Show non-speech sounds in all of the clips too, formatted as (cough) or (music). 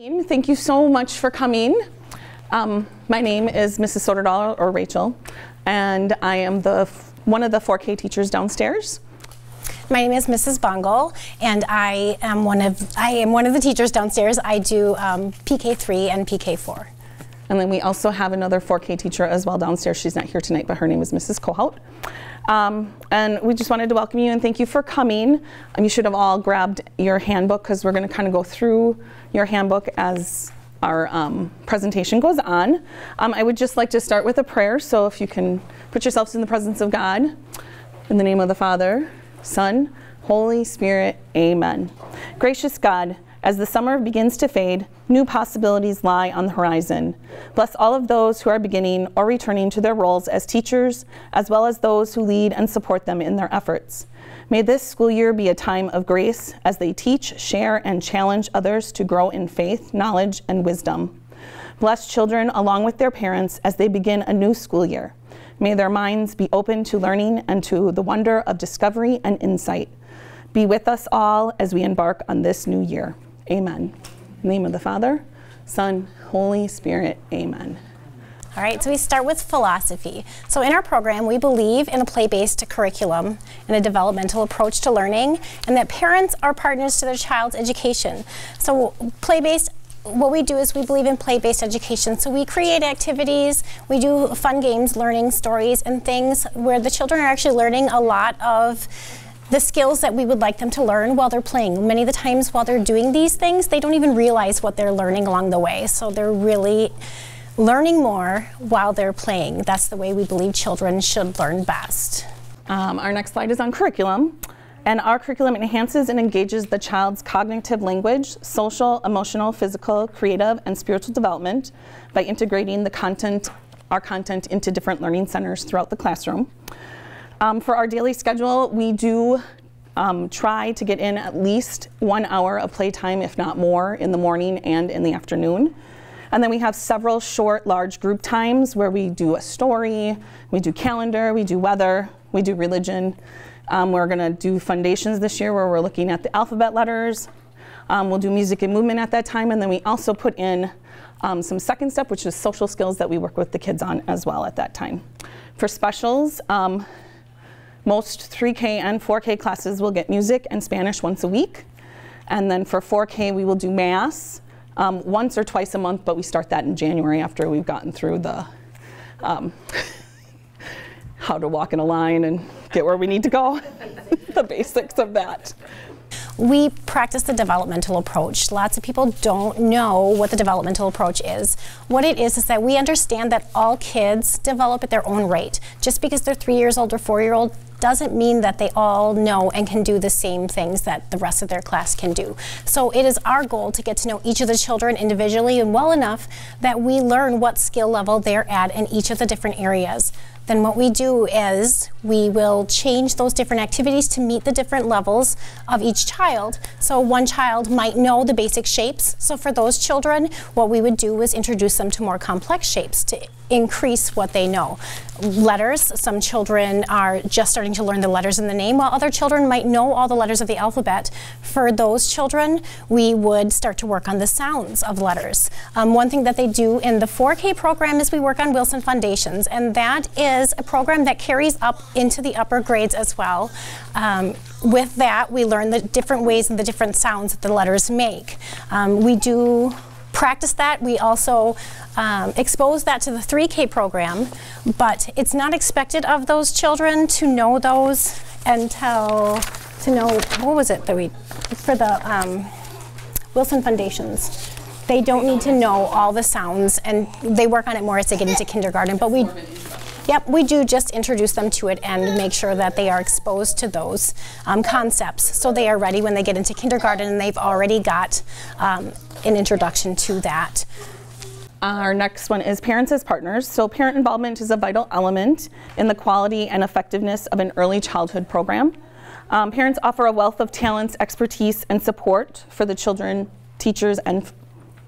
Thank you so much for coming. Um, my name is Mrs. Soderdahl or Rachel, and I am the one of the 4K teachers downstairs. My name is Mrs. Bungle, and I am one of I am one of the teachers downstairs. I do um, PK3 and PK4. And then we also have another 4K teacher as well downstairs. She's not here tonight, but her name is Mrs. Kohout. Um, and we just wanted to welcome you and thank you for coming. Um, you should have all grabbed your handbook because we're going to kind of go through your handbook as our um, presentation goes on. Um, I would just like to start with a prayer. So if you can put yourselves in the presence of God, in the name of the Father, Son, Holy Spirit, Amen. Gracious God, as the summer begins to fade, new possibilities lie on the horizon. Bless all of those who are beginning or returning to their roles as teachers, as well as those who lead and support them in their efforts. May this school year be a time of grace as they teach, share, and challenge others to grow in faith, knowledge, and wisdom. Bless children along with their parents as they begin a new school year. May their minds be open to learning and to the wonder of discovery and insight. Be with us all as we embark on this new year. Amen. name of the Father, Son, Holy Spirit. Amen. All right, so we start with philosophy. So in our program, we believe in a play-based curriculum and a developmental approach to learning, and that parents are partners to their child's education. So play-based what we do is we believe in play-based education. So we create activities, we do fun games, learning stories, and things where the children are actually learning a lot of the skills that we would like them to learn while they're playing. Many of the times while they're doing these things, they don't even realize what they're learning along the way. So they're really learning more while they're playing. That's the way we believe children should learn best. Um, our next slide is on curriculum. And our curriculum enhances and engages the child's cognitive language, social, emotional, physical, creative, and spiritual development by integrating the content, our content into different learning centers throughout the classroom. Um, for our daily schedule, we do um, try to get in at least one hour of playtime, if not more, in the morning and in the afternoon. And then we have several short, large group times where we do a story, we do calendar, we do weather, we do religion. Um, we're going to do foundations this year where we're looking at the alphabet letters. Um, we'll do music and movement at that time, and then we also put in um, some second step, which is social skills that we work with the kids on as well at that time. For specials, um, most 3K and 4K classes will get music and Spanish once a week. And then for 4K, we will do Mass um, once or twice a month, but we start that in January after we've gotten through the um, (laughs) how to walk in a line and get where we need to go, (laughs) the basics of that. We practice the developmental approach. Lots of people don't know what the developmental approach is. What it is is that we understand that all kids develop at their own rate. Just because they're three years old or four year old doesn't mean that they all know and can do the same things that the rest of their class can do. So it is our goal to get to know each of the children individually and well enough that we learn what skill level they're at in each of the different areas then what we do is we will change those different activities to meet the different levels of each child. So one child might know the basic shapes. So for those children, what we would do is introduce them to more complex shapes to increase what they know. Letters, some children are just starting to learn the letters in the name, while other children might know all the letters of the alphabet. For those children, we would start to work on the sounds of letters. Um, one thing that they do in the 4K program is we work on Wilson Foundations, and that is a program that carries up into the upper grades as well. Um, with that, we learn the different ways and the different sounds that the letters make. Um, we do practice that. We also um, expose that to the 3K program, but it's not expected of those children to know those until, to know, what was it that we, for the um, Wilson Foundations. They don't need to know all the sounds, and they work on it more as they get into kindergarten, but we Yep, we do just introduce them to it and make sure that they are exposed to those um, concepts so they are ready when they get into kindergarten and they've already got um, an introduction to that. Our next one is parents as partners. So parent involvement is a vital element in the quality and effectiveness of an early childhood program. Um, parents offer a wealth of talents, expertise, and support for the children, teachers, and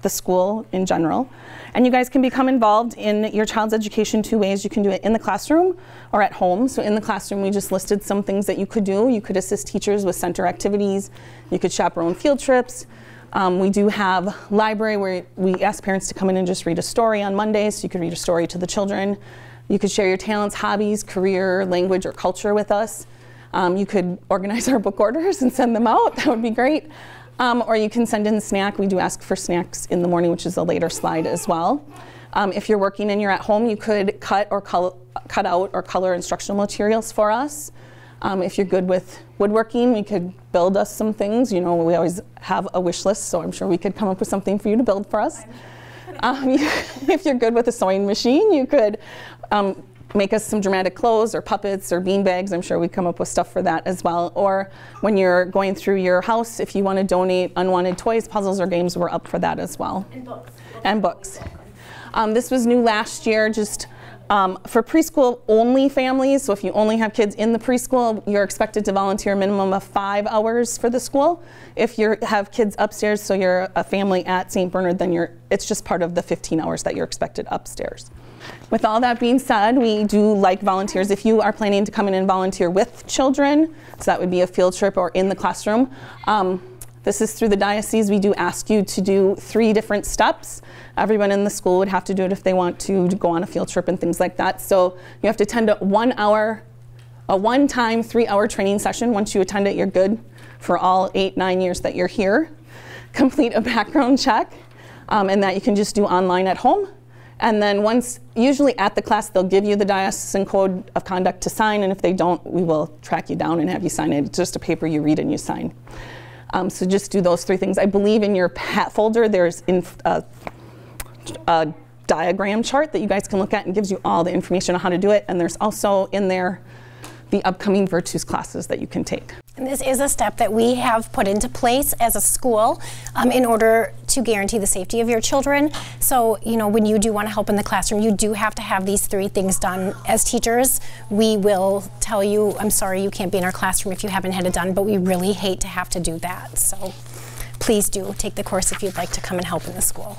the school in general. And you guys can become involved in your child's education two ways. You can do it in the classroom or at home. So in the classroom, we just listed some things that you could do. You could assist teachers with center activities. You could chaperone field trips. Um, we do have library where we ask parents to come in and just read a story on Mondays. So you could read a story to the children. You could share your talents, hobbies, career, language, or culture with us. Um, you could organize our book orders and send them out. (laughs) That would be great. Um, or you can send in snack. We do ask for snacks in the morning, which is a later slide as well. Um, if you're working and you're at home, you could cut or col- cut out or color instructional materials for us. Um, if you're good with woodworking, we could build us some things. You know, we always have a wish list, so I'm sure we could come up with something for you to build for us. Um, (laughs) if you're good with a sewing machine, you could um, make us some dramatic clothes or puppets or bean bags. I'm sure we come up with stuff for that as well. Or when you're going through your house, if you want to donate unwanted toys, puzzles, or games, we're up for that as well. And books. And books. Um, this was new last year, just um, for preschool only families, so if you only have kids in the preschool, you're expected to volunteer a minimum of five hours for the school. If you have kids upstairs, so you're a family at St. Bernard, then you're, it's just part of the 15 hours that you're expected upstairs. With all that being said, we do like volunteers. If you are planning to come in and volunteer with children, so that would be a field trip or in the classroom, um, this is through the diocese. We do ask you to do three different steps. Everyone in the school would have to do it if they want to, go on a field trip and things like that. So you have to attend a one hour, a one time three hour training session. Once you attend it, you're good for all eight, nine years that you're here. Complete a (laughs) background check, um, and that you can just do online at home. And then once, usually at the class, they'll give you the diocesan code of conduct to sign, and if they don't, we will track you down and have you sign it. It's just a paper you read and you sign. Um, so just do those three things. I believe in your PAT folder there's uh, a diagram chart that you guys can look at and gives you all the information on how to do it. And there's also in there the upcoming VIRTUS classes that you can take. And this is a step that we have put into place as a school um, in order to guarantee the safety of your children. So, you know, when you do want to help in the classroom, you do have to have these three things done. As teachers, we will tell you, I'm sorry, you can't be in our classroom if you haven't had it done, but we really hate to have to do that. So please do take the course if you'd like to come and help in the school.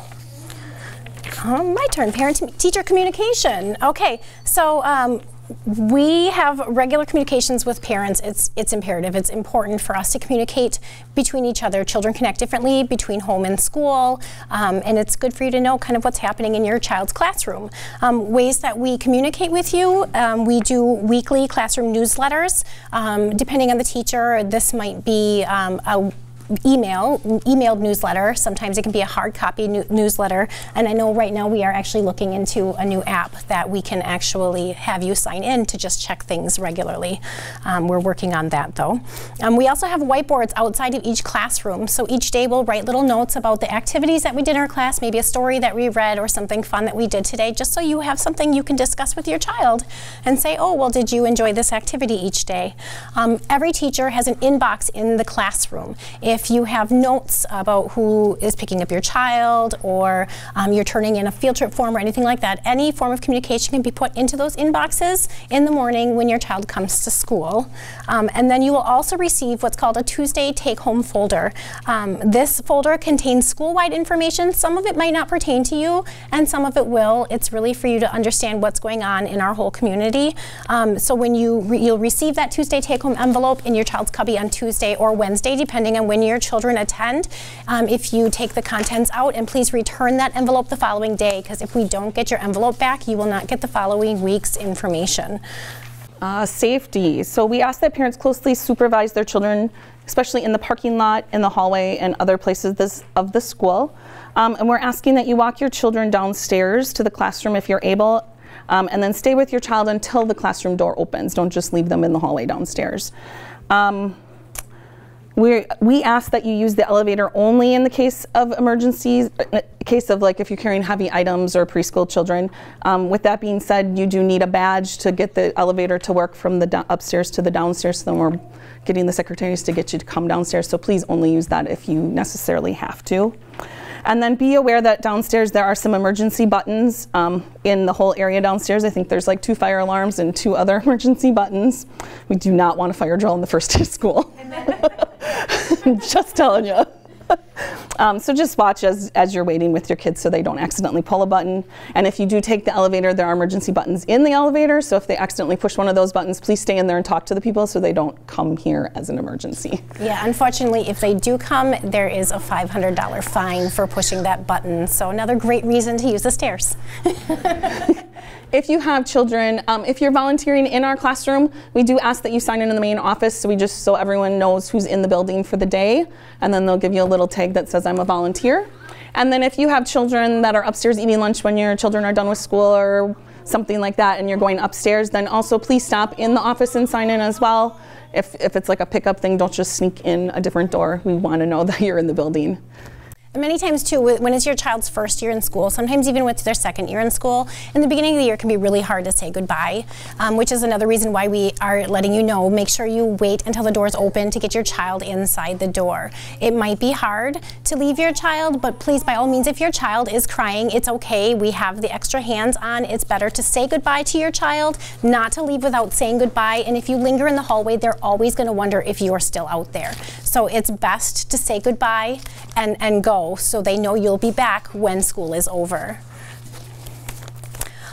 Um, my turn, parent teacher communication. Okay, so um, we have regular communications with parents. It's it's imperative. It's important for us to communicate between each other. Children connect differently between home and school, um, and it's good for you to know kind of what's happening in your child's classroom. Um, ways that we communicate with you: um, we do weekly classroom newsletters. Um, depending on the teacher, this might be um, a email, emailed newsletter. Sometimes it can be a hard copy newsletter. And I know right now we are actually looking into a new app that we can actually have you sign in to just check things regularly. Um, we're working on that though. Um, we also have whiteboards outside of each classroom. So each day we'll write little notes about the activities that we did in our class, maybe a story that we read or something fun that we did today, just so you have something you can discuss with your child and say, oh, well, did you enjoy this activity each day? Um, every teacher has an inbox in the classroom. If if you have notes about who is picking up your child or um, you're turning in a field trip form or anything like that, any form of communication can be put into those inboxes in the morning when your child comes to school. Um, and then you will also receive what's called a Tuesday take home folder. Um, this folder contains school-wide information. Some of it might not pertain to you and some of it will. It's really for you to understand what's going on in our whole community. Um, so when you re you'll receive that Tuesday take home envelope in your child's cubby on Tuesday or Wednesday, depending on when you're your children attend. Um, if you take the contents out and please return that envelope the following day because if we don't get your envelope back, you will not get the following week's information. Uh, safety. So we ask that parents closely supervise their children, especially in the parking lot, in the hallway, and other places this, of the school. Um, and we're asking that you walk your children downstairs to the classroom if you're able, um, and then stay with your child until the classroom door opens. Don't just leave them in the hallway downstairs. Um, we we ask that you use the elevator only in the case of emergencies, uh, case of like if you're carrying heavy items or preschool children. Um, with that being said, you do need a badge to get the elevator to work from the upstairs to the downstairs. So then we're getting the secretaries to get you to come downstairs. So please only use that if you necessarily have to. And then be aware that downstairs there are some emergency buttons um, in the whole area downstairs. I think there's like two fire alarms and two other (laughs) emergency buttons. We do not want a fire drill in the first (laughs) day of school. (laughs) (laughs) Just telling you. Um, so just watch as, as you're waiting with your kids so they don't accidentally pull a button. And if you do take the elevator, there are emergency buttons in the elevator. So if they accidentally push one of those buttons, please stay in there and talk to the people so they don't come here as an emergency. Yeah, unfortunately, if they do come, there is a $500 fine for pushing that button. So another great reason to use the stairs. (laughs) If you have children, um, if you're volunteering in our classroom, we do ask that you sign in in the main office so we just so everyone knows who's in the building for the day, and then they'll give you a little tag that says I'm a volunteer. And then if you have children that are upstairs eating lunch when your children are done with school or something like that and you're going upstairs, then also please stop in the office and sign in as well. If, if it's like a pickup thing, don't just sneak in a different door. We want to know (laughs) that you're in the building. Many times too, when it's your child's first year in school, sometimes even with their second year in school, in the beginning of the year can be really hard to say goodbye, um, which is another reason why we are letting you know, make sure you wait until the doors open to get your child inside the door. It might be hard to leave your child, but please, by all means, if your child is crying, it's okay. We have the extra hands on. It's better to say goodbye to your child, not to leave without saying goodbye. And if you linger in the hallway, they're always going to wonder if you're still out there. So it's best to say goodbye and, and go so they know you'll be back when school is over.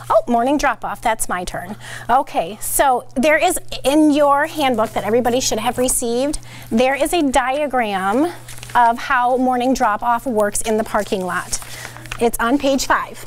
Oh, morning drop off, that's my turn. Okay, so there is in your handbook that everybody should have received, there is a diagram of how morning drop off works in the parking lot. It's on page five.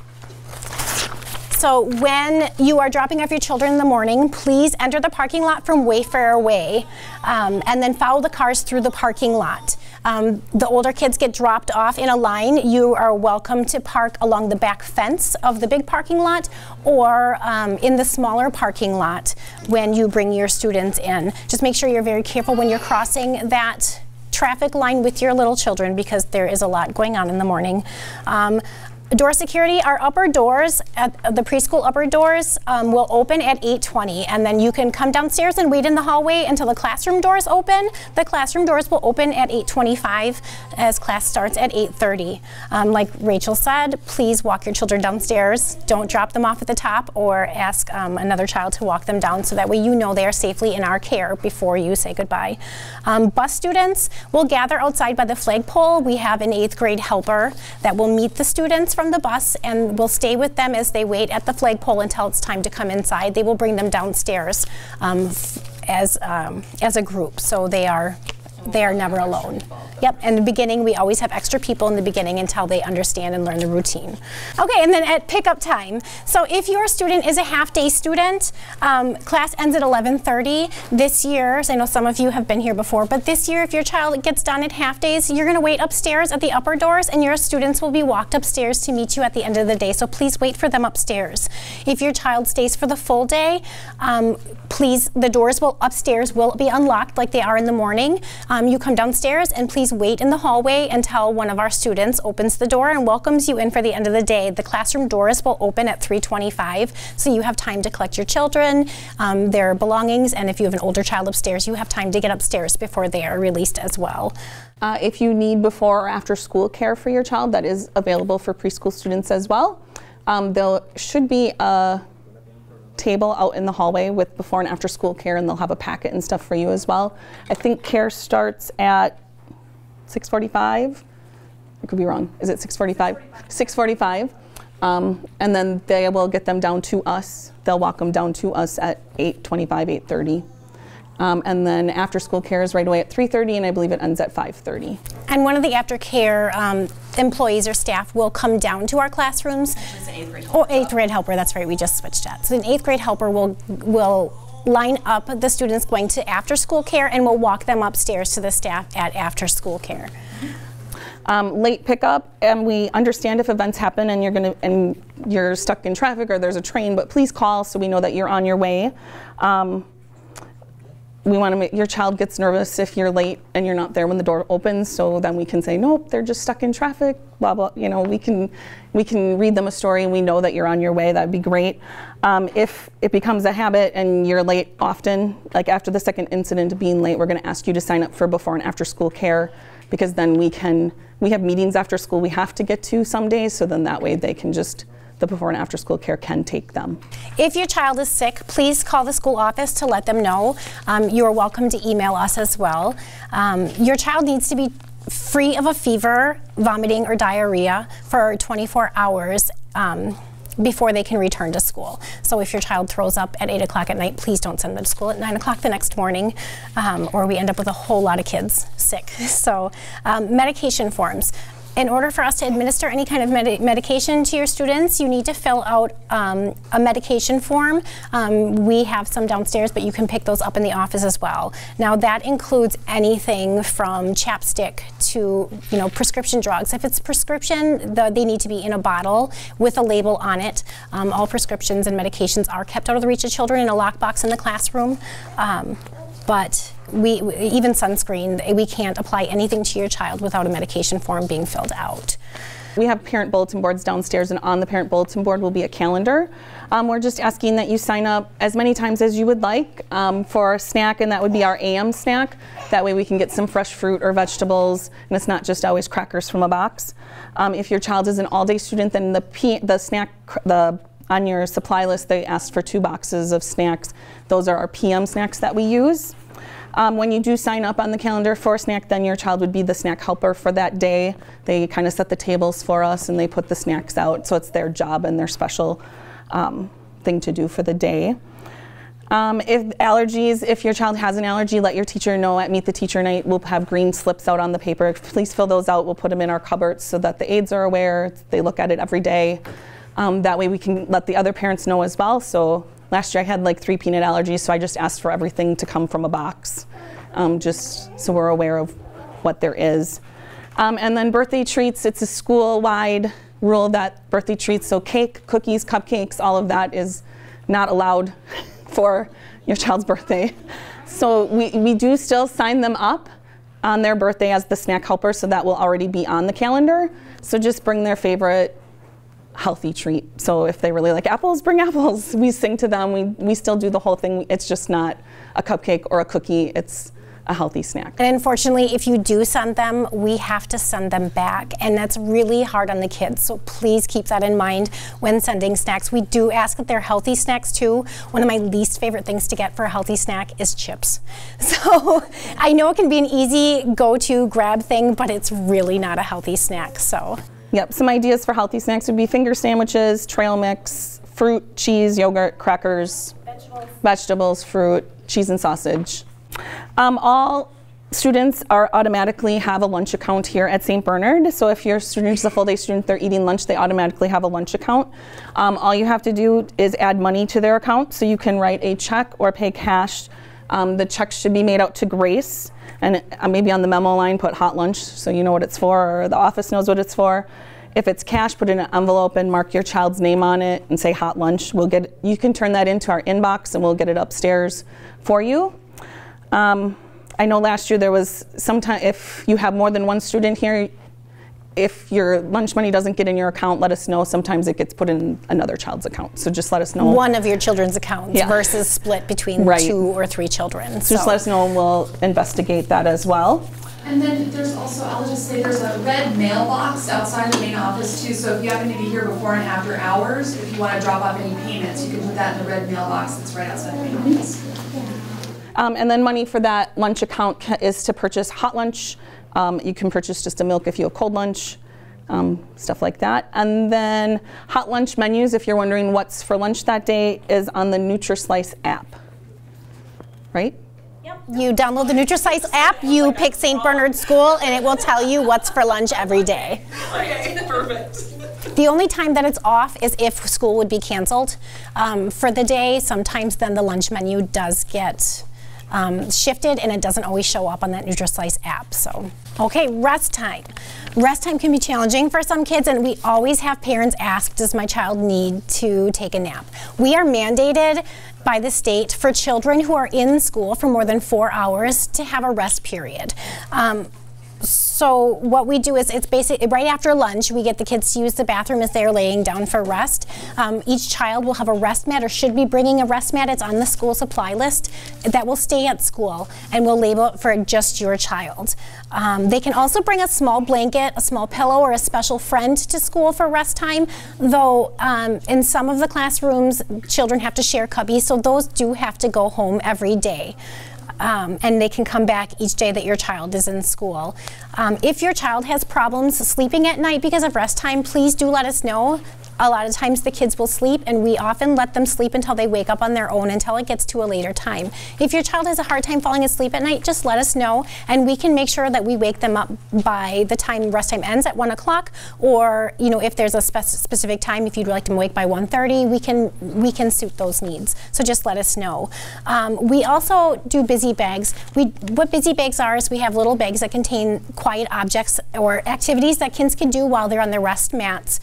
So when you are dropping off your children in the morning, please enter the parking lot from Wayfarer Way um, and then follow the cars through the parking lot. Um, the older kids get dropped off in a line. You are welcome to park along the back fence of the big parking lot or um, in the smaller parking lot when you bring your students in. Just make sure you're very careful when you're crossing that traffic line with your little children because there is a lot going on in the morning. Um, Door security, our upper doors, at the preschool upper doors um, will open at 8.20 and then you can come downstairs and wait in the hallway until the classroom doors open. The classroom doors will open at 8.25 as class starts at 8.30. Um, like Rachel said, please walk your children downstairs. Don't drop them off at the top or ask um, another child to walk them down so that way you know they are safely in our care before you say goodbye. Um, bus students will gather outside by the flagpole. We have an eighth grade helper that will meet the students from the bus and will stay with them as they wait at the flagpole until it's time to come inside. They will bring them downstairs um, as, um, as a group, so they are they are never alone. Yep, in the beginning, we always have extra people in the beginning until they understand and learn the routine. Okay, and then at pickup time. So if your student is a half-day student, um, class ends at 11.30. This year, so I know some of you have been here before, but this year, if your child gets done at half days, you're gonna wait upstairs at the upper doors and your students will be walked upstairs to meet you at the end of the day. So please wait for them upstairs. If your child stays for the full day, um, please, the doors will upstairs will be unlocked like they are in the morning. Um, you come downstairs and please wait in the hallway until one of our students opens the door and welcomes you in for the end of the day. The classroom doors will open at 325, so you have time to collect your children, um, their belongings, and if you have an older child upstairs, you have time to get upstairs before they are released as well. Uh, if you need before or after school care for your child, that is available for preschool students as well. Um, there should be a table out in the hallway with before and after school care and they'll have a packet and stuff for you as well. I think care starts at 6.45. I could be wrong. Is it 6.45? 6.45. Um, and then they will get them down to us. They'll walk them down to us at 8.25, 8.30. Um, and then after school care is right away at 3.30 and I believe it ends at 5.30. And one of the aftercare um, employees or staff will come down to our classrooms. Eighth grade oh, eighth grade helper, that's right, we just switched that. So an eighth grade helper will, will line up the students going to after school care and will walk them upstairs to the staff at after school care. Um, late pickup, and we understand if events happen and you're gonna and you're stuck in traffic or there's a train, but please call so we know that you're on your way. Um, we want to make your child gets nervous if you're late and you're not there when the door opens so then we can say nope they're just stuck in traffic blah blah you know we can we can read them a story and we know that you're on your way that'd be great. Um, if it becomes a habit and you're late often like after the second incident of being late we're going to ask you to sign up for before and after school care because then we can we have meetings after school we have to get to some days so then that way they can just the before and after school care can take them. If your child is sick, please call the school office to let them know. Um, you are welcome to email us as well. Um, your child needs to be free of a fever, vomiting, or diarrhea for 24 hours. Um, before they can return to school. So if your child throws up at 8 o'clock at night, please don't send them to school at 9 o'clock the next morning, um, or we end up with a whole lot of kids sick. (laughs) So um, medication forms in order for us to administer any kind of med medication to your students, you need to fill out um, a medication form. Um, we have some downstairs, but you can pick those up in the office as well. Now that includes anything from chapstick to you know prescription drugs. If it's prescription, the, they need to be in a bottle with a label on it. Um, all prescriptions and medications are kept out of the reach of children in a lockbox in the classroom. But we, even sunscreen, we can't apply anything to your child without a medication form being filled out. We have parent bulletin boards downstairs, and on the parent bulletin board will be a calendar. Um, we're just asking that you sign up as many times as you would like um, for our snack, and that would be our AM snack. That way we can get some fresh fruit or vegetables, and it's not just always crackers from a box. Um, if your child is an all-day student, then the, the snack, the on your supply list, they asked for two boxes of snacks. Those are our PM snacks that we use. Um, when you do sign up on the calendar for a snack, then your child would be the snack helper for that day. They kind of set the tables for us and they put the snacks out, so it's their job and their special um, thing to do for the day. Um, if allergies, if your child has an allergy, let your teacher know at Meet the Teacher Night. We'll have green slips out on the paper. Please fill those out. We'll put them in our cupboards so that the aides are aware. They look at it every day. Um, that way we can let the other parents know as well. So last year I had like three peanut allergies, so I just asked for everything to come from a box, um, just so we're aware of what there is. Um, and then birthday treats, it's a school-wide rule that birthday treats, so cake, cookies, cupcakes, all of that is not allowed (laughs) for your child's birthday. So we, we do still sign them up on their birthday as the snack helper, so that will already be on the calendar. So just bring their favorite healthy treat. So if they really like apples, bring (laughs) apples. We sing to them. We, we still do the whole thing. It's just not a cupcake or a cookie. It's a healthy snack. And unfortunately, if you do send them, we have to send them back. And that's really hard on the kids. So please keep that in mind when sending snacks. We do ask that they're healthy snacks too. One of my least favorite things to get for a healthy snack is chips. (laughs) So I know it can be an easy go-to grab thing, but it's really not a healthy snack. So. Yep, some ideas for healthy snacks would be finger sandwiches, trail mix, fruit, cheese, yogurt, crackers, vegetables, vegetables fruit, cheese and sausage. Um, all students are automatically have a lunch account here at St. Bernard. So if your student is a full day student, they're eating lunch, they automatically have a lunch account. Um, all you have to do is add money to their account. So you can write a check or pay cash. Um, the check should be made out to Grace and uh, maybe on the memo line put hot lunch so you know what it's for or the office knows what it's for. If it's cash, put in an envelope and mark your child's name on it and say hot lunch. We'll get you can turn that into our inbox and we'll get it upstairs for you. Um, I know last year there was sometime if you have more than one student here, if your lunch money doesn't get in your account, let us know. Sometimes it gets put in another child's account. So just let us know. One of your children's accounts yeah. versus split between right. two or three children. So, so just let us know and we'll investigate that as well. And then there's also, I'll just say, there's a red mailbox outside the main office too. So if you happen to be here before and after hours, if you want to drop off any payments, you can put that in the red mailbox that's right outside the main office. Um, and then money for that lunch account is to purchase hot lunch. Um, you can purchase just a milk if you have cold lunch, um, stuff like that. And then hot lunch menus, if you're wondering what's for lunch that day, is on the NutriSlice app, right? Yep. You download the NutriSlice app, you pick St. Bernard School, and it will tell you what's for lunch every day. Okay, (laughs) perfect. The only time that it's off is if school would be canceled um, for the day. Sometimes then the lunch menu does get um, shifted and it doesn't always show up on that NutriSlice app. So, okay, rest time. Rest time can be challenging for some kids and we always have parents ask, does my child need to take a nap? We are mandated by the state for children who are in school for more than four hours to have a rest period. Um, so what we do is it's basically right after lunch we get the kids to use the bathroom as they're laying down for rest. Um, each child will have a rest mat or should be bringing a rest mat. It's on the school supply list that will stay at school and we'll label it for just your child. Um, they can also bring a small blanket, a small pillow, or a special friend to school for rest time, though um, in some of the classrooms children have to share cubbies, so those do have to go home every day. Um, and they can come back each day that your child is in school. Um, if your child has problems sleeping at night because of rest time, please do let us know a lot of times the kids will sleep and we often let them sleep until they wake up on their own until it gets to a later time. If your child has a hard time falling asleep at night, just let us know and we can make sure that we wake them up by the time rest time ends at 1 o'clock or you know if there's a spec specific time if you'd like them wake by 1.30 we can we can suit those needs. So just let us know. Um, we also do busy bags. We what busy bags are is we have little bags that contain quiet objects or activities that kids can do while they're on their rest mats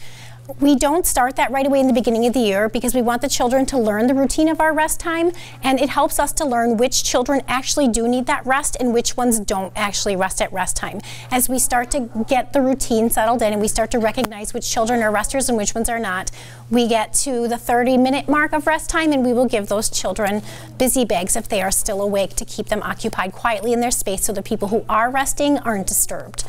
we don't start that right away in the beginning of the year because we want the children to learn the routine of our rest time and it helps us to learn which children actually do need that rest and which ones don't actually rest at rest time. As we start to get the routine settled in and we start to recognize which children are resters and which ones are not, we get to the 30 minute mark of rest time and we will give those children busy bags if they are still awake to keep them occupied quietly in their space so the people who are resting aren't disturbed.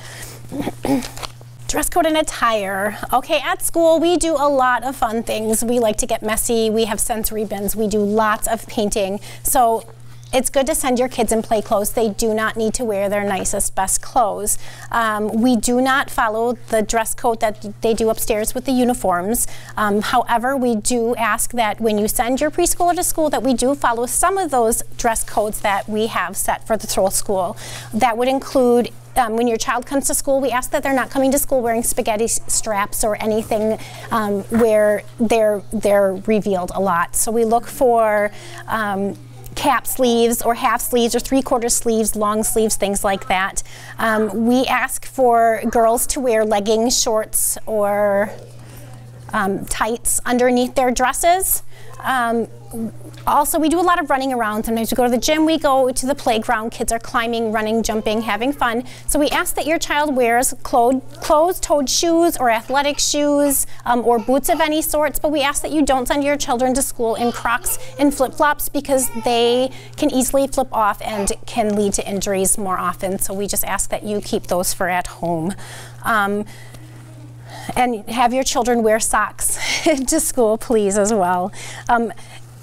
(clears throat) Dress code and attire. Okay, at school we do a lot of fun things. We like to get messy. We have sensory bins. We do lots of painting. So it's good to send your kids in play clothes. They do not need to wear their nicest, best clothes. Um, we do not follow the dress code that they do upstairs with the uniforms. Um, however, we do ask that when you send your preschooler to school that we do follow some of those dress codes that we have set for the Throw School. That would include um, when your child comes to school, we ask that they're not coming to school wearing spaghetti straps or anything um, where they're they're revealed a lot. So we look for um, cap sleeves or half sleeves or three quarter sleeves, long sleeves, things like that. Um, we ask for girls to wear leggings, shorts, or um, tights underneath their dresses. Um, also, we do a lot of running around. Sometimes we go to the gym, we go to the playground. Kids are climbing, running, jumping, having fun. So we ask that your child wears closed-toed shoes or athletic shoes um, or boots of any sorts, but we ask that you don't send your children to school in Crocs and flip-flops because they can easily flip off and can lead to injuries more often. So we just ask that you keep those for at home. Um, and have your children wear socks (laughs) to school, please, as well. Um,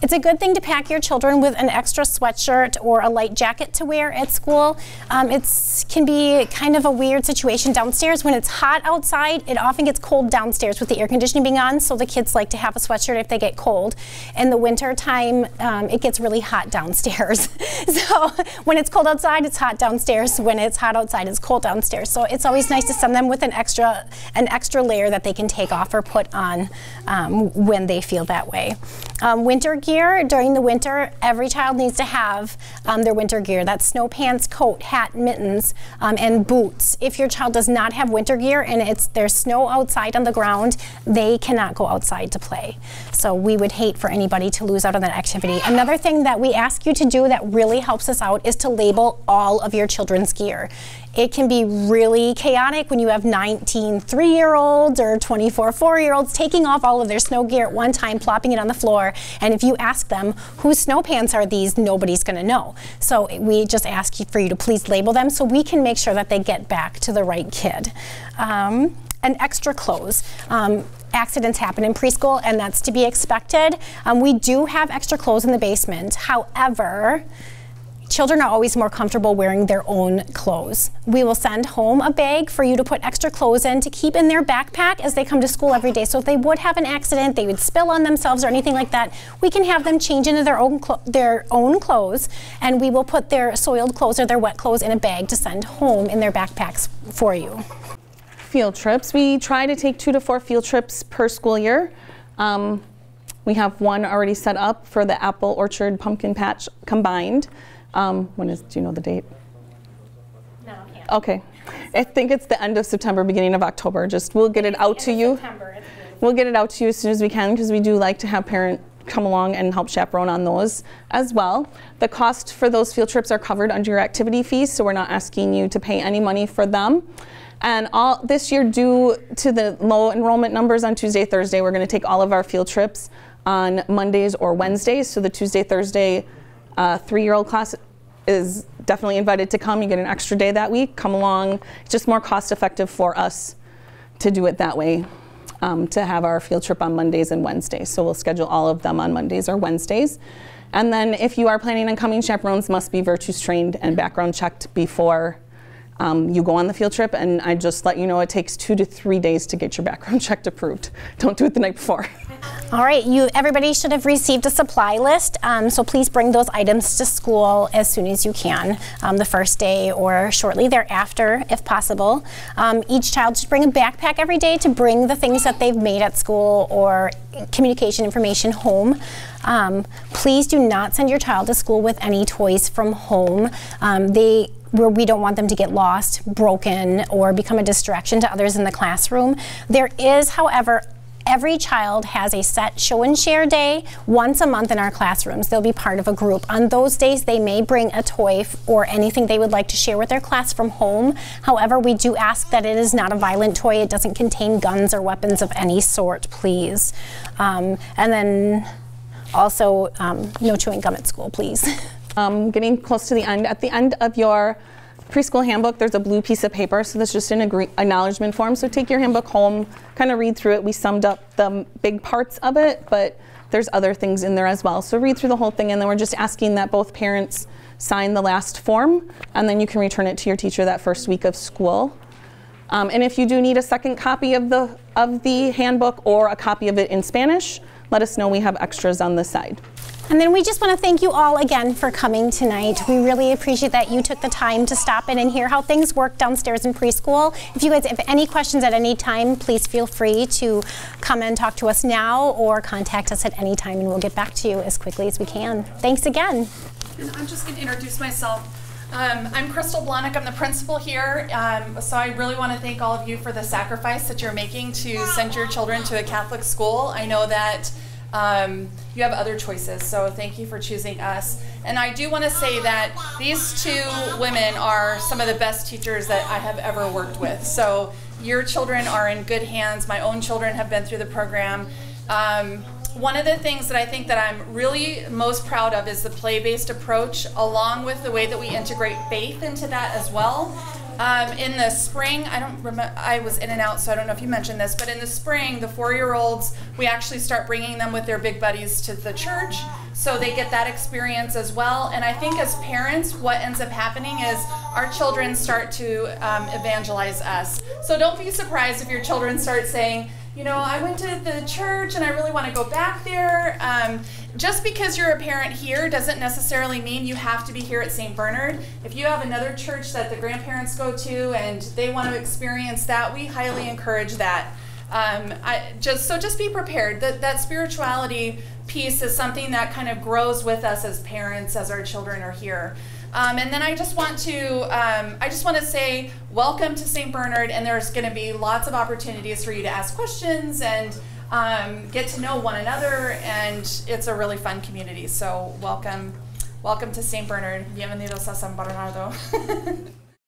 it's a good thing to pack your children with an extra sweatshirt or a light jacket to wear at school. Um, it can be kind of a weird situation downstairs. When it's hot outside, it often gets cold downstairs with the air conditioning being on, so the kids like to have a sweatshirt if they get cold. In the winter time, um, it gets really hot downstairs. (laughs) so when it's cold outside, it's hot downstairs. When it's hot outside, it's cold downstairs. So it's always nice to send them with an extra, an extra layer that they can take off or put on um, when they feel that way. Um, winter gear during the winter, every child needs to have um, their winter gear. That's snow pants, coat, hat, mittens, um, and boots. If your child does not have winter gear and it's there's snow outside on the ground, they cannot go outside to play. So we would hate for anybody to lose out on that activity. Another thing that we ask you to do that really helps us out is to label all of your children's gear. It can be really chaotic when you have 19 three year olds or 24 four year olds taking off all of their snow gear at one time, plopping it on the floor. And if you ask them, whose snow pants are these, nobody's going to know. So we just ask you for you to please label them so we can make sure that they get back to the right kid. Um, and extra clothes. Um, accidents happen in preschool, and that's to be expected. Um, we do have extra clothes in the basement. However, children are always more comfortable wearing their own clothes. We will send home a bag for you to put extra clothes in to keep in their backpack as they come to school every day. So if they would have an accident, they would spill on themselves or anything like that, we can have them change into their own their own clothes and we will put their soiled clothes or their wet clothes in a bag to send home in their backpacks for you. Field trips. We try to take two to four field trips per school year. Um, we have one already set up for the apple orchard pumpkin patch combined. Um, when is, do you know the date? No, I can't. Okay. I think it's the end of September, beginning of October. Just we'll get it out to you. We'll get it out to you as soon as we can because we do like to have parent come along and help chaperone on those as well. The cost for those field trips are covered under your activity fees, so we're not asking you to pay any money for them. And all this year, due to the low enrollment numbers on Tuesday, Thursday, we're going to take all of our field trips on Mondays or Wednesdays. So the Tuesday, Thursday uh, three-year-old class is definitely invited to come. You get an extra day that week. Come along. It's just more cost effective for us to do it that way, um, to have our field trip on Mondays and Wednesdays. So we'll schedule all of them on Mondays or Wednesdays. And then if you are planning on coming, chaperones must be VIRTUS trained and background checked before um, you go on the field trip. And I just let you know it takes two to three days to get your background (laughs) checked approved. Don't do it the night before. (laughs) All right, you everybody should have received a supply list, um, so please bring those items to school as soon as you can, um, the first day or shortly thereafter, if possible. Um, each child should bring a backpack every day to bring the things that they've made at school or communication information home. Um, please do not send your child to school with any toys from home. Um, they where we don't want them to get lost, broken, or become a distraction to others in the classroom. There is, however, every child has a set show and share day once a month in our classrooms. They'll be part of a group. On those days, they may bring a toy or anything they would like to share with their class from home. However, we do ask that it is not a violent toy. It doesn't contain guns or weapons of any sort, please. Um, and then also, um, no chewing gum at school, please. (laughs) Um, getting close to the end, at the end of your preschool handbook, there's a blue piece of paper, so that's just an acknowledgement form. So take your handbook home, kind of read through it. We summed up the big parts of it, but there's other things in there as well. So read through the whole thing, and then we're just asking that both parents sign the last form, and then you can return it to your teacher that first week of school. Um, and if you do need a second copy of the of the handbook or a copy of it in Spanish, let us know. We have extras on the side. And then we just want to thank you all again for coming tonight. We really appreciate that you took the time to stop in and hear how things work downstairs in preschool. If you guys have any questions at any time, please feel free to come and talk to us now or contact us at any time and we'll get back to you as quickly as we can. Thanks again. And I'm just going to introduce myself. Um, I'm Crystal Blonick. I'm the principal here. Um, so I really want to thank all of you for the sacrifice that you're making to send your children to a Catholic school. I know that um, you have other choices. So thank you for choosing us. And I do want to say that these two women are some of the best teachers that I have ever worked with. So your children are in good hands. My own children have been through the program. Um, one of the things that I think that I'm really most proud of is the play-based approach, along with the way that we integrate faith into that as well. Um, in the spring, I don't remember, I was in and out, so I don't know if you mentioned this, but in the spring, the four year olds, we actually start bringing them with their big buddies to the church so they get that experience as well. And I think as parents, what ends up happening is our children start to um, evangelize us. So don't be surprised if your children start saying, you know, I went to the church and I really want to go back there. Um, just because you're a parent here doesn't necessarily mean you have to be here at St. Bernard. If you have another church that the grandparents go to and they want to experience that, we highly encourage that. Um, I just so just be prepared. That that spirituality piece is something that kind of grows with us as parents as our children are here. Um, and then I just want to um, I just want to say welcome to St. Bernard, and there's going to be lots of opportunities for you to ask questions and um, get to know one another, and it's a really fun community. So welcome, welcome to St. Bernard. Bienvenidos a San Bernardo. (laughs)